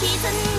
Kita.